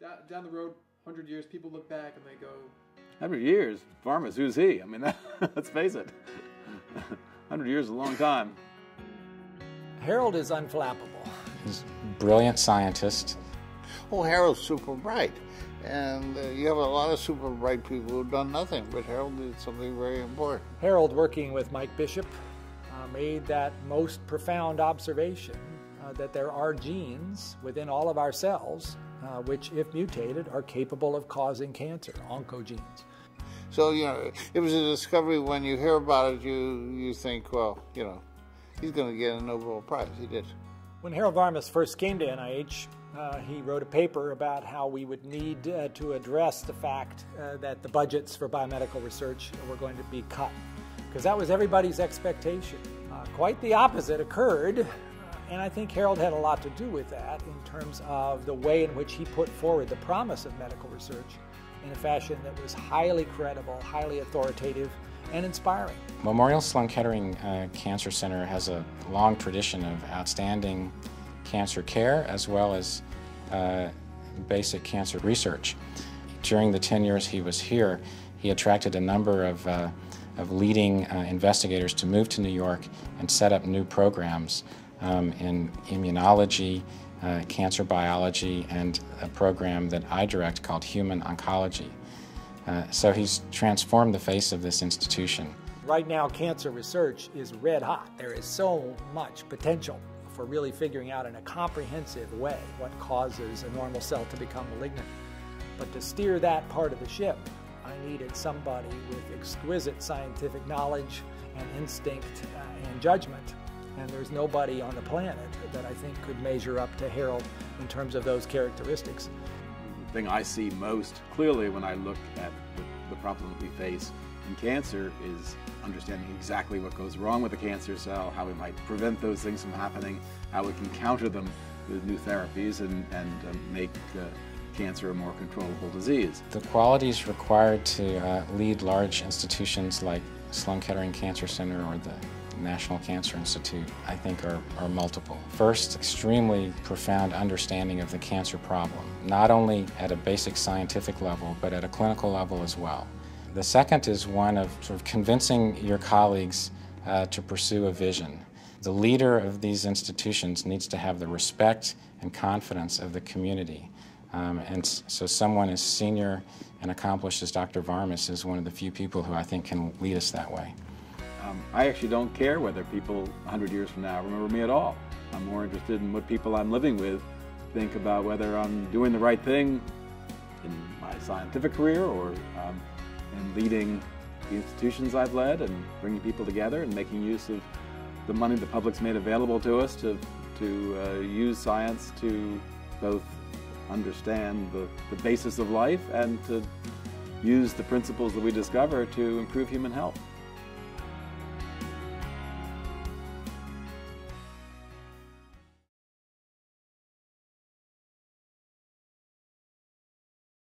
down, down the road, 100 years, people look back and they go, 100 years? Varmus, who's he? I mean, that, let's face it. 100 years is a long time. Harold is unflappable. He's a brilliant scientist. Oh, Harold's super bright. And uh, you have a lot of super bright people who've done nothing, but Harold did something very important. Harold, working with Mike Bishop, uh, made that most profound observation uh, that there are genes within all of our cells uh, which, if mutated, are capable of causing cancer, oncogenes. So, you know, it was a discovery when you hear about it, you, you think, well, you know, he's going to get a Nobel Prize. He did. When Harold Varmus first came to NIH, uh, he wrote a paper about how we would need uh, to address the fact uh, that the budgets for biomedical research were going to be cut, because that was everybody's expectation. Uh, quite the opposite occurred, and I think Harold had a lot to do with that in terms of the way in which he put forward the promise of medical research in a fashion that was highly credible, highly authoritative, and inspiring. Memorial Sloan Kettering uh, Cancer Center has a long tradition of outstanding cancer care as well as uh, basic cancer research. During the 10 years he was here, he attracted a number of, uh, of leading uh, investigators to move to New York and set up new programs um, in immunology, uh, cancer biology, and a program that I direct called Human Oncology. Uh, so he's transformed the face of this institution. Right now, cancer research is red hot. There is so much potential for really figuring out in a comprehensive way what causes a normal cell to become malignant. But to steer that part of the ship, I needed somebody with exquisite scientific knowledge and instinct uh, and judgment. And there's nobody on the planet that I think could measure up to Harold in terms of those characteristics. The thing I see most clearly when I look at the, the problem we face in cancer is understanding exactly what goes wrong with the cancer cell, how we might prevent those things from happening, how we can counter them with new therapies and, and uh, make uh, cancer a more controllable disease. The qualities required to uh, lead large institutions like Sloan Kettering Cancer Center or the National Cancer Institute, I think, are, are multiple. First, extremely profound understanding of the cancer problem, not only at a basic scientific level, but at a clinical level as well. The second is one of sort of convincing your colleagues uh, to pursue a vision. The leader of these institutions needs to have the respect and confidence of the community. Um, and so someone as senior and accomplished as Dr. Varmus is one of the few people who I think can lead us that way. Um, I actually don't care whether people 100 years from now remember me at all. I'm more interested in what people I'm living with think about whether I'm doing the right thing in my scientific career or um, in leading the institutions I've led and bringing people together and making use of the money the public's made available to us to, to uh, use science to both understand the, the basis of life and to use the principles that we discover to improve human health.